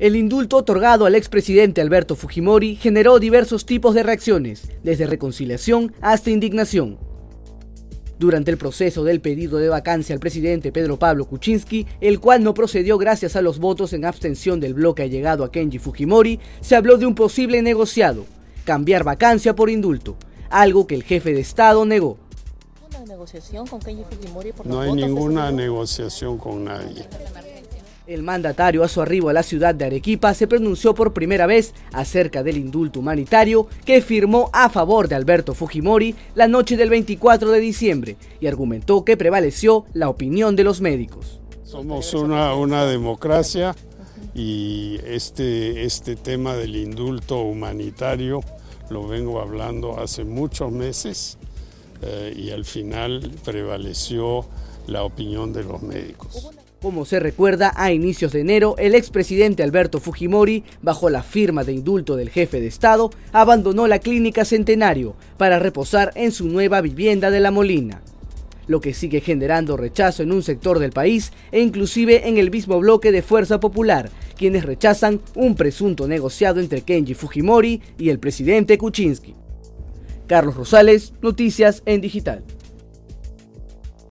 El indulto otorgado al expresidente Alberto Fujimori generó diversos tipos de reacciones, desde reconciliación hasta indignación. Durante el proceso del pedido de vacancia al presidente Pedro Pablo Kuczynski, el cual no procedió gracias a los votos en abstención del bloque allegado a Kenji Fujimori, se habló de un posible negociado, cambiar vacancia por indulto, algo que el jefe de Estado negó. no hay ninguna negociación con nadie. El mandatario a su arribo a la ciudad de Arequipa se pronunció por primera vez acerca del indulto humanitario que firmó a favor de Alberto Fujimori la noche del 24 de diciembre y argumentó que prevaleció la opinión de los médicos. Somos una, democracia y este, este tema del indulto humanitario lo vengo hablando hace muchos meses eh, y al final prevaleció la opinión de los médicos. Como se recuerda, a inicios de enero, el expresidente Alberto Fujimori, bajo la firma de indulto del jefe de Estado, abandonó la clínica Centenario para reposar en su nueva vivienda de La Molina, lo que sigue generando rechazo en un sector del país e inclusive en el mismo bloque de Fuerza Popular, quienes rechazan un presunto negociado entre Kenji Fujimori y el presidente Kuczynski. Carlos Rosales, Noticias en Digital.